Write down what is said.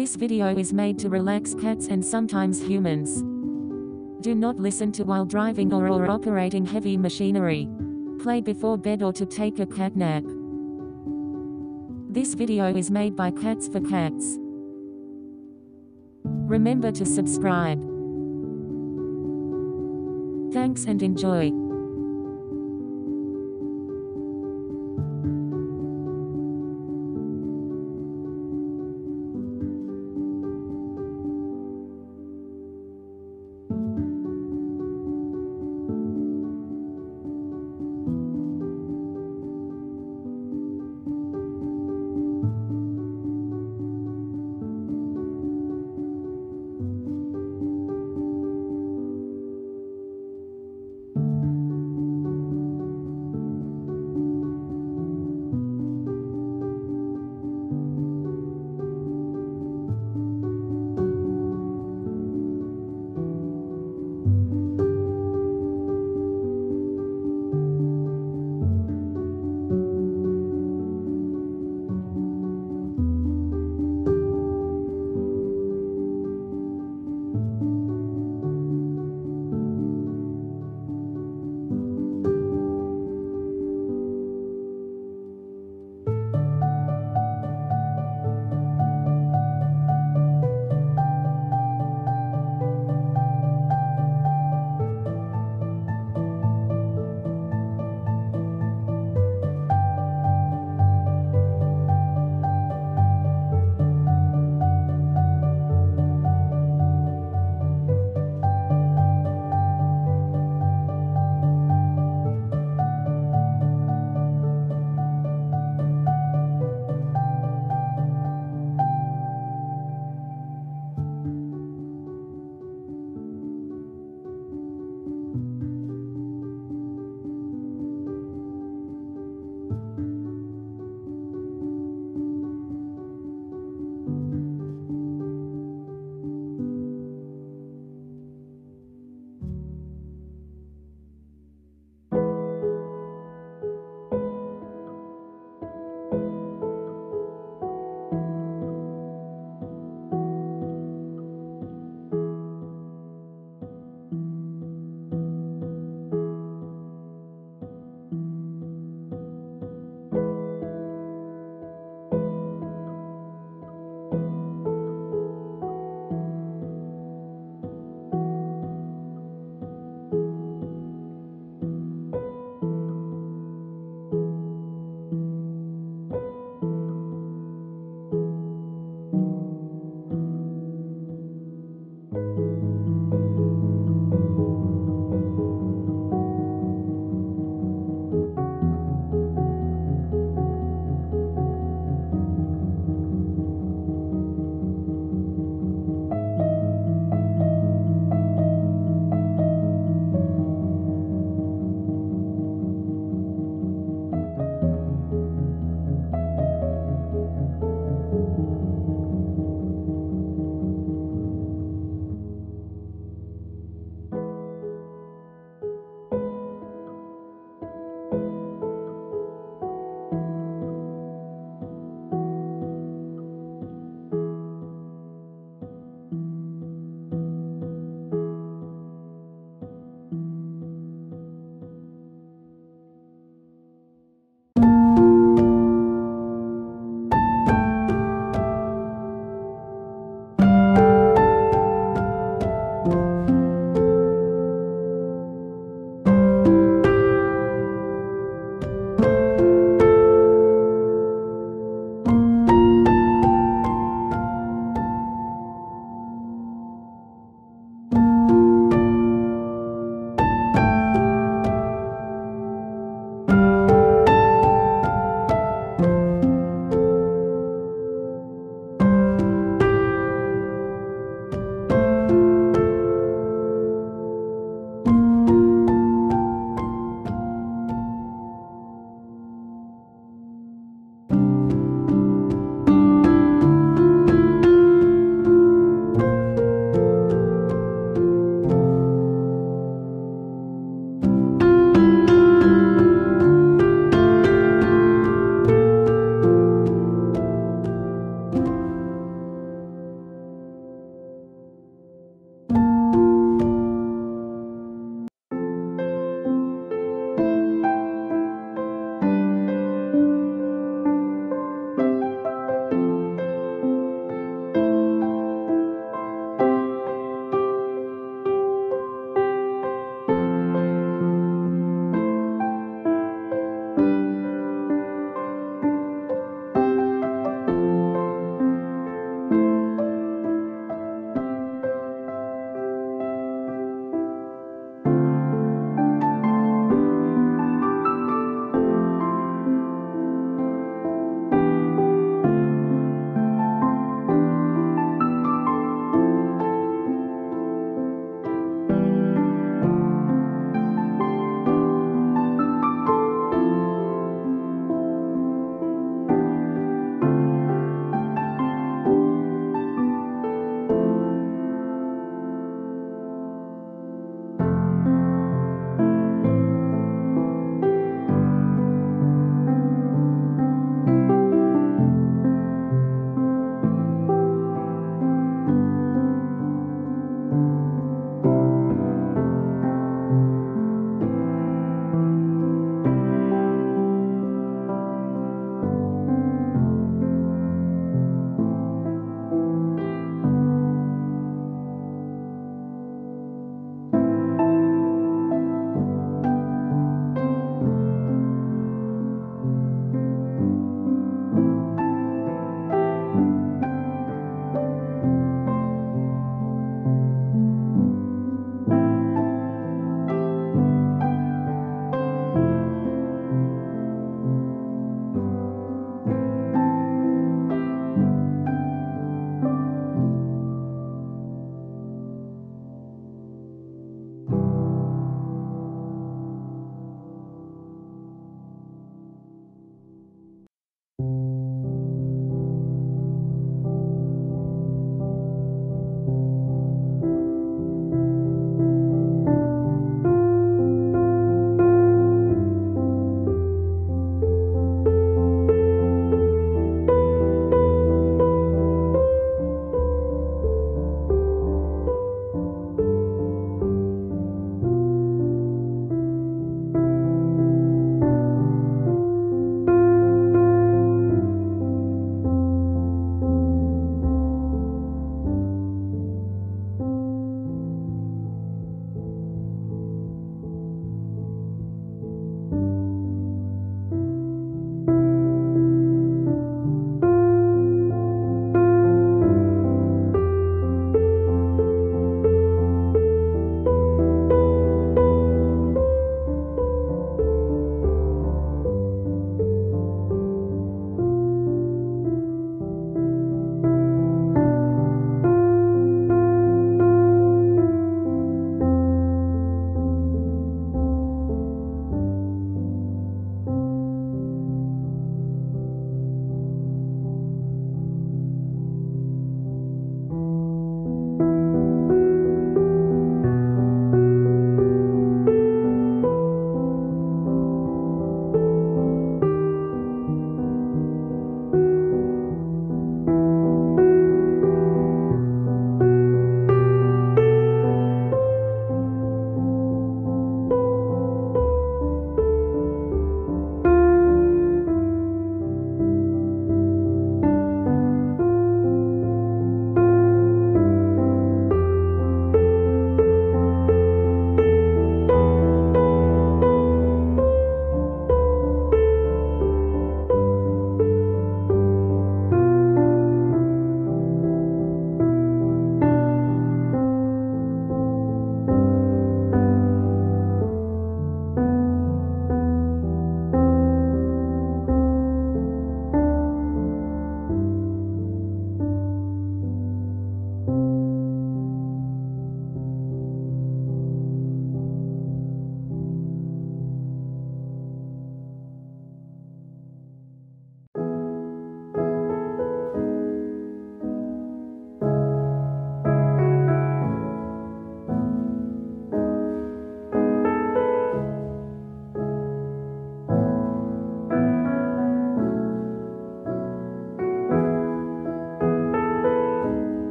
This video is made to relax cats and sometimes humans. Do not listen to while driving or, or operating heavy machinery. Play before bed or to take a cat nap. This video is made by Cats for Cats. Remember to subscribe. Thanks and enjoy.